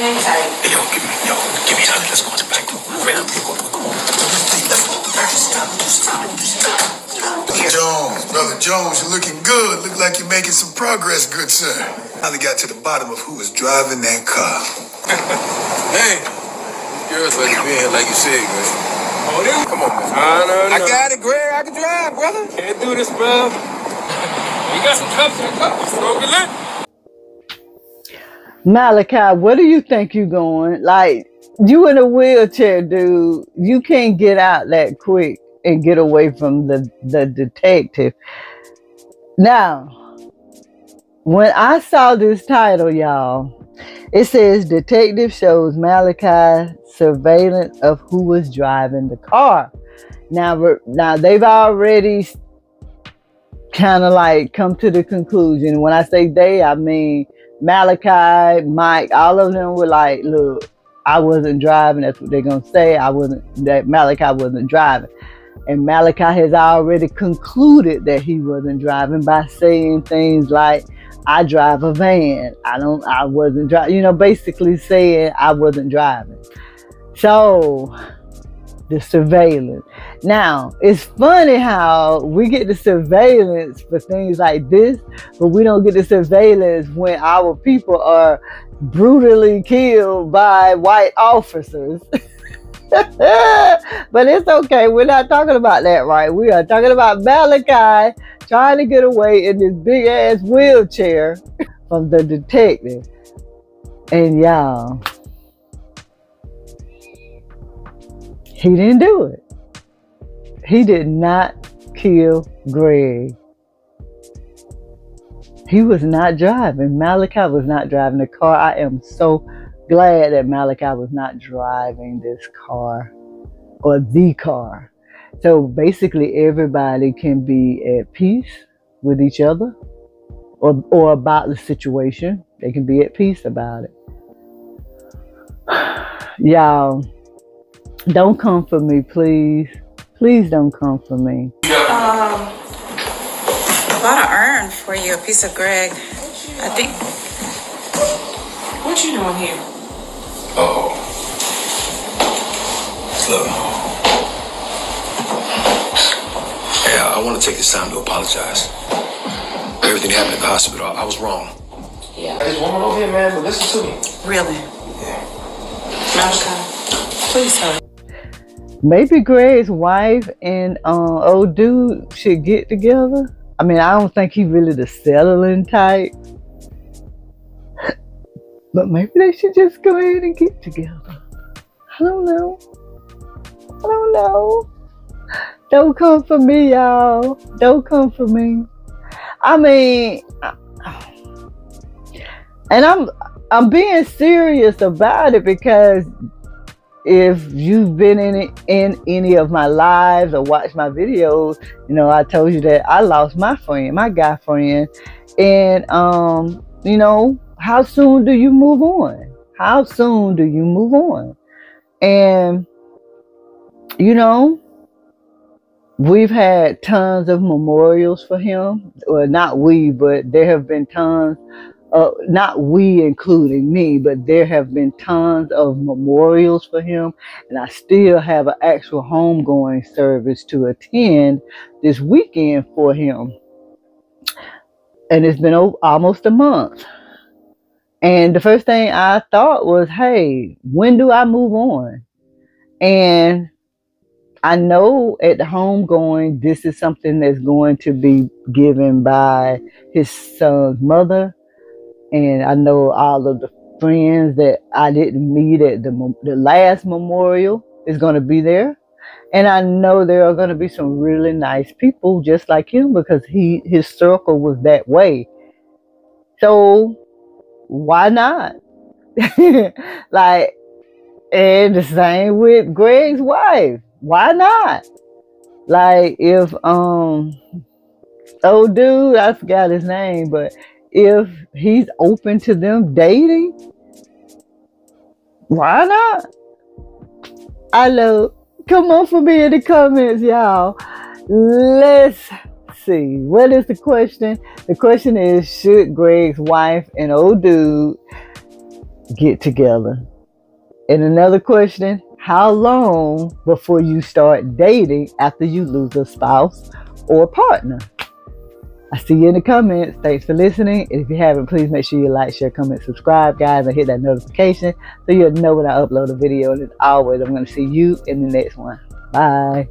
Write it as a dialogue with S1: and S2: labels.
S1: Hang.
S2: Hey, yo, give me, yo, give me that. Let's go to the back. Right, go, go, go.
S3: Jones, brother Jones, you're looking good. Look like you're making some progress, good sir. Finally got to the bottom of who was driving that car.
S4: Hey, girls ready to be here, like you said, man.
S5: Oh, them?
S4: Come on, man.
S5: No, no, no.
S4: I got it, Greg. I can drive, brother.
S5: Can't do this, bro. You got some cups in the cup. Smoke it lit.
S6: Malachi, where do you think you're going? Like, you in a wheelchair, dude. You can't get out that quick and get away from the, the detective. Now, when I saw this title, y'all, it says Detective shows Malachi surveillance of who was driving the car. Now, now they've already kind of like come to the conclusion. When I say they, I mean Malachi, Mike, all of them were like, look, I wasn't driving. That's what they're gonna say. I wasn't that Malachi wasn't driving. And Malachi has already concluded that he wasn't driving by saying things like, I drive a van. I don't I wasn't driving, you know, basically saying I wasn't driving. So the surveillance. Now, it's funny how we get the surveillance for things like this, but we don't get the surveillance when our people are brutally killed by white officers. but it's okay. We're not talking about that, right? We are talking about Malachi trying to get away in this big ass wheelchair from the detective. And y'all, he didn't do it. He did not kill Greg. He was not driving. Malachi was not driving the car. I am so glad that Malachi was not driving this car or the car. So basically, everybody can be at peace with each other or, or about the situation. They can be at peace about it. Y'all, don't come for me, please. Please don't come for me.
S1: Um, I bought an urn for you, a piece of Greg. I think. What you doing here?
S2: Oh. Look. Hey, I, I want to take this time to apologize. Everything happened at the hospital. I, I was wrong.
S1: Yeah.
S4: There's woman over here, man, but listen to me.
S1: Really? Yeah. Malachi, please hurry.
S6: Maybe Greg's wife and uh, old dude should get together. I mean, I don't think he really the settling type. But maybe they should just go ahead and get together. I don't know. I don't know. Don't come for me, y'all. Don't come for me. I mean, and I'm I'm being serious about it because if you've been in it, in any of my lives or watched my videos, you know I told you that I lost my friend, my guy friend, and um, you know how soon do you move on? How soon do you move on? And you know we've had tons of memorials for him. Well, not we, but there have been tons uh, not we including me, but there have been tons of memorials for him, and I still have an actual homegoing service to attend this weekend for him. And it's been o- almost a month. And the first thing I thought was, hey, when do I move on? And I know at the homegoing, this is something that's going to be given by his son's mother and I know all of the friends that I didn't meet at the the last memorial is going to be there, and I know there are going to be some really nice people just like him because he his circle was that way. So why not? like, and the same with Greg's wife. Why not? Like if um oh dude, I forgot his name, but if he's open to them dating, why not? I love. Come on for me in the comments, y'all. Let's see. What is the question? The question is Should Greg's wife and old dude get together? And another question How long before you start dating after you lose a spouse or partner? I see you in the comments. Thanks for listening. If you haven't, please make sure you like, share, comment, subscribe, guys, and hit that notification so you'll know when I upload a video. And as always, I'm going to see you in the next one. Bye.